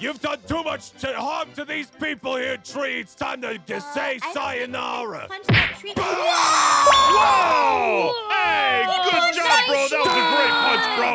You've done too much to harm to these people here, Tree. It's time to, Uh, say I sayonara. Punch that tree. Whoa! Hey, good job, bro. That was a great punch, bro.